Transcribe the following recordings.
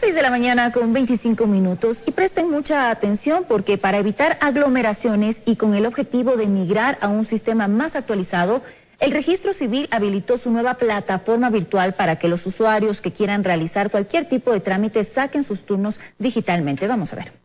6 de la mañana con 25 minutos y presten mucha atención porque para evitar aglomeraciones y con el objetivo de migrar a un sistema más actualizado, el registro civil habilitó su nueva plataforma virtual para que los usuarios que quieran realizar cualquier tipo de trámite saquen sus turnos digitalmente. Vamos a ver.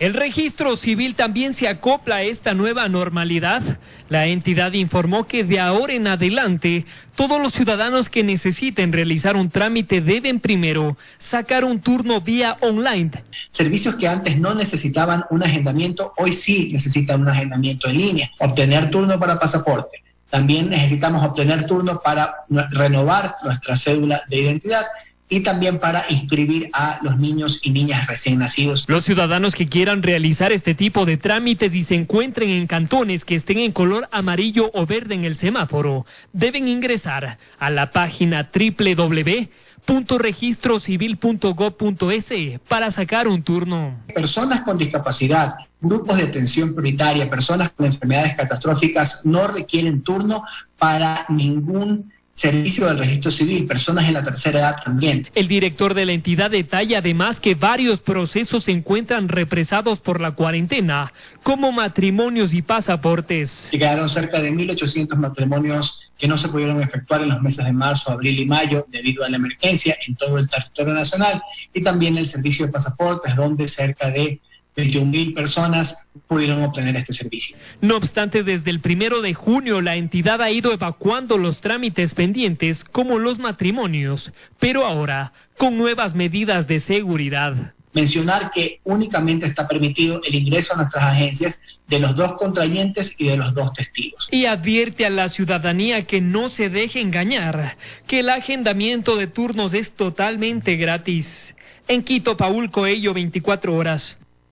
El registro civil también se acopla a esta nueva normalidad. La entidad informó que de ahora en adelante todos los ciudadanos que necesiten realizar un trámite deben primero sacar un turno vía online. Servicios que antes no necesitaban un agendamiento, hoy sí necesitan un agendamiento en línea. Obtener turno para pasaporte. También necesitamos obtener turno para renovar nuestra cédula de identidad y también para inscribir a los niños y niñas recién nacidos. Los ciudadanos que quieran realizar este tipo de trámites y se encuentren en cantones que estén en color amarillo o verde en el semáforo, deben ingresar a la página www.registrocivil.gov.es para sacar un turno. Personas con discapacidad, grupos de atención prioritaria, personas con enfermedades catastróficas no requieren turno para ningún servicio del registro civil, personas en la tercera edad también. El director de la entidad detalla además que varios procesos se encuentran represados por la cuarentena, como matrimonios y pasaportes. Llegaron cerca de 1.800 matrimonios que no se pudieron efectuar en los meses de marzo, abril y mayo debido a la emergencia en todo el territorio nacional y también el servicio de pasaportes donde cerca de 21.000 personas pudieron obtener este servicio. No obstante, desde el primero de junio la entidad ha ido evacuando los trámites pendientes como los matrimonios, pero ahora con nuevas medidas de seguridad. Mencionar que únicamente está permitido el ingreso a nuestras agencias de los dos contrayentes y de los dos testigos. Y advierte a la ciudadanía que no se deje engañar, que el agendamiento de turnos es totalmente gratis. En Quito, Paul Coello, 24 horas.